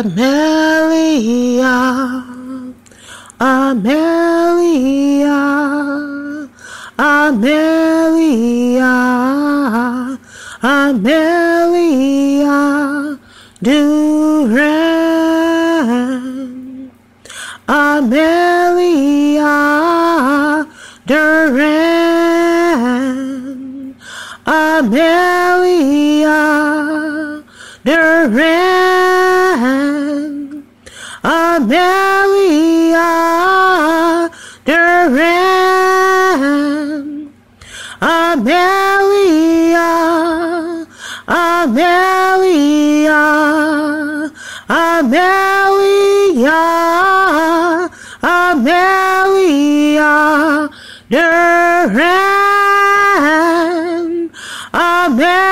Amelia, Amelia, Amelia, Amelia Duran, Amelia Duran, Amelia Duran, Amelia Duran, Amelia, Amelia, Amelia, Amelia Duran, Amelia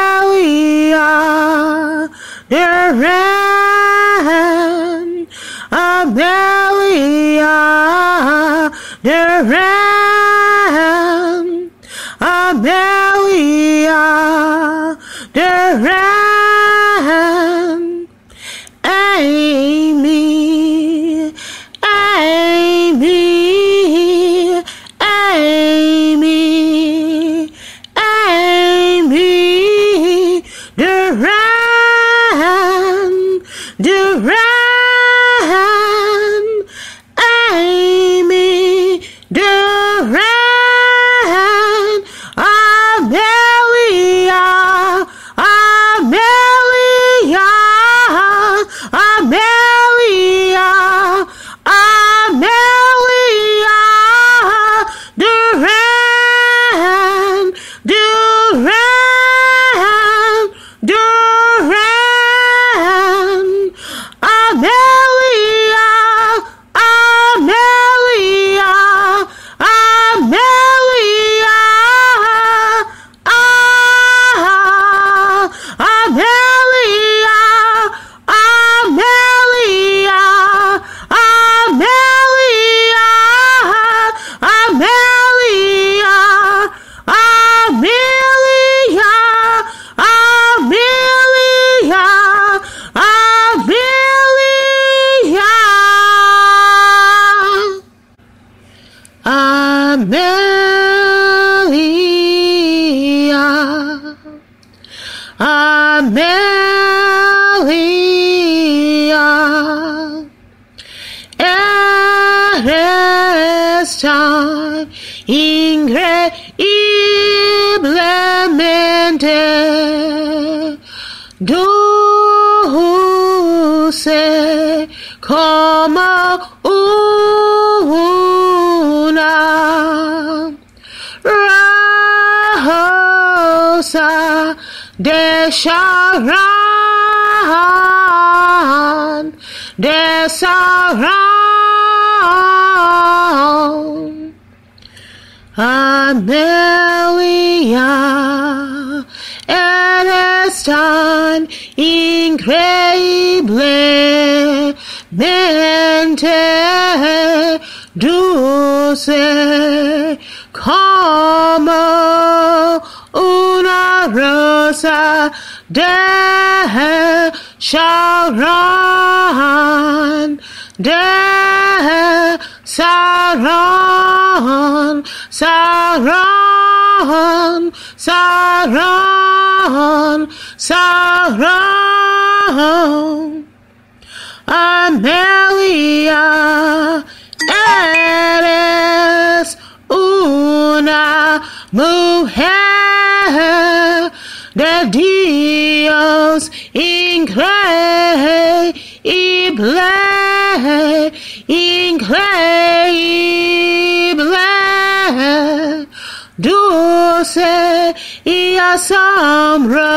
increíblemente dulce como una rosa de Sharon, de Sharon. Amelia, dulce como una rosa de Sharon, de Sharon, Sharon, Sharon, Sharon. Amelia, eres mujer de Dios increíble, increíble, dulce y asombrosa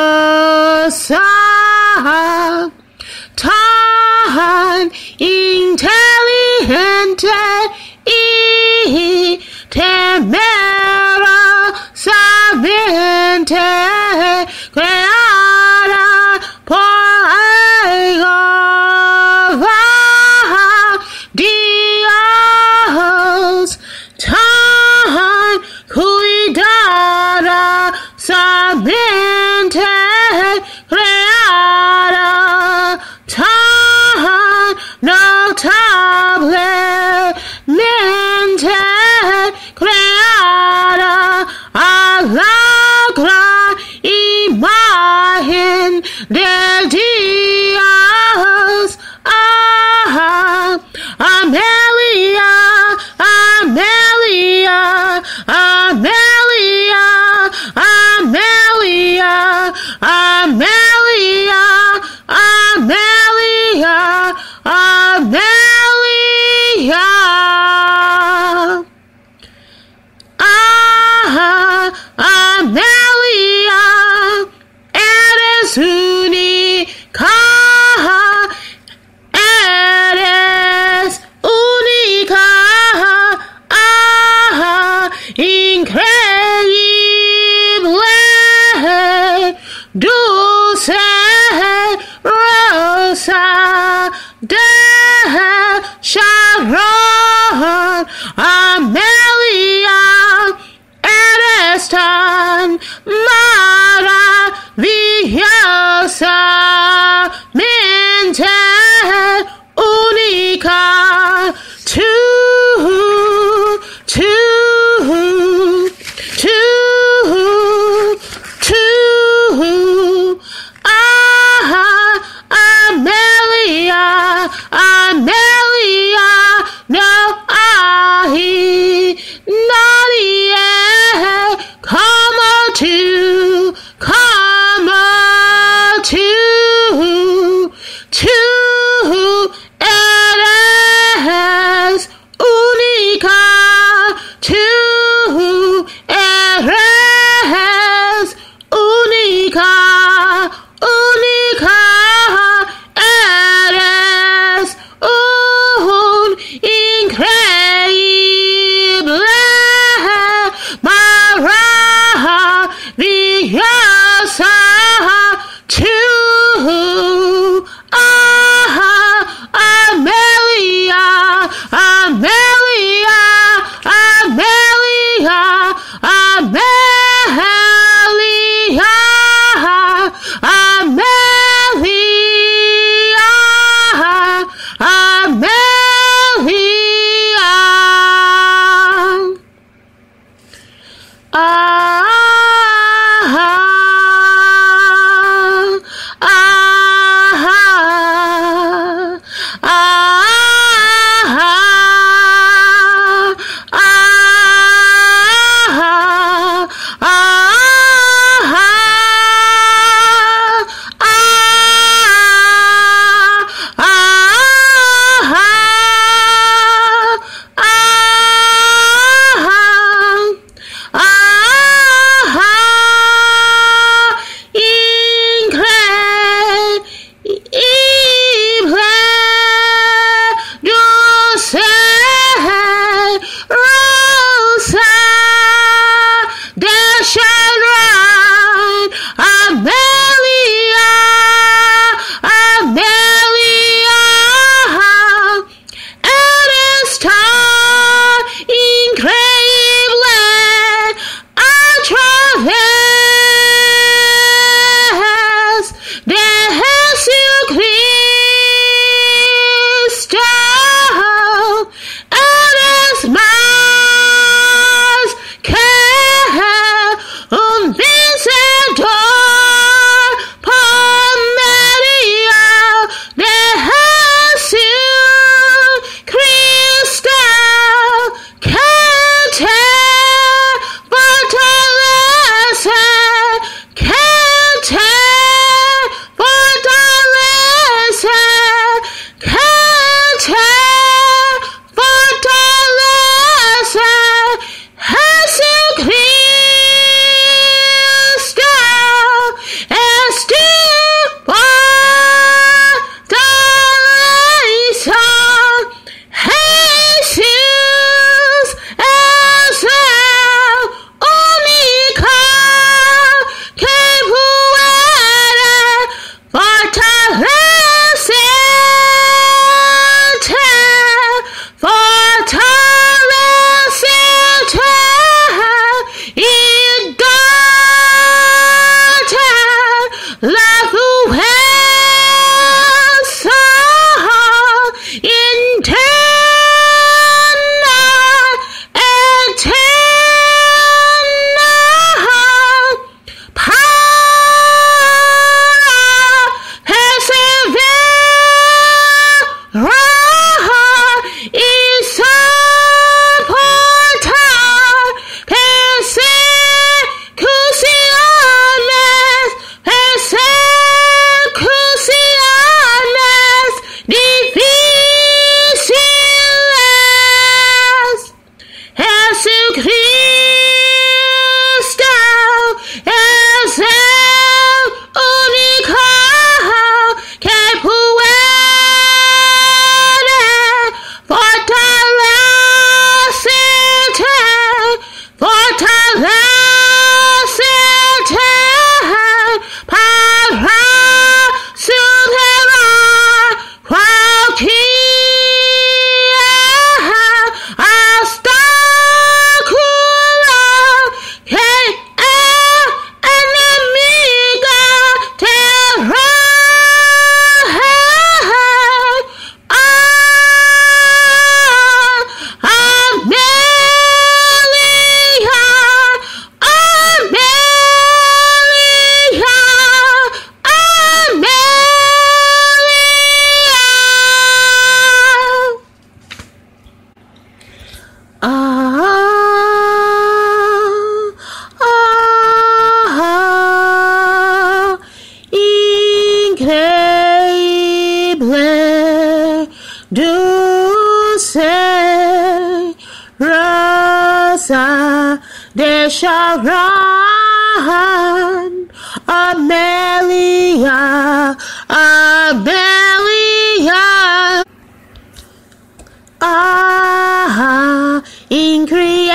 Increíble,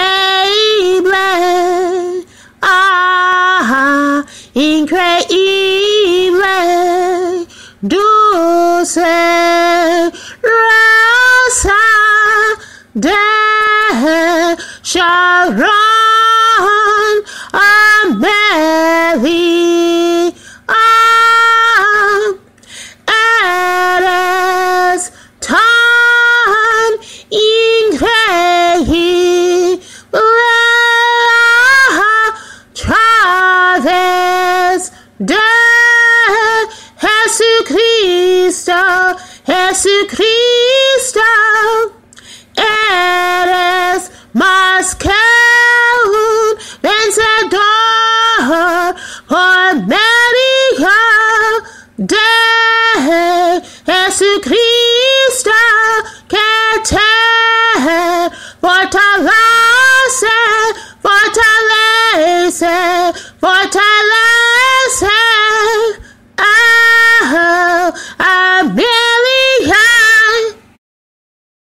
ah, increíble, dulce rosa de Sharon, vencedor por medio de Jesucristo que te fortalece, fortalece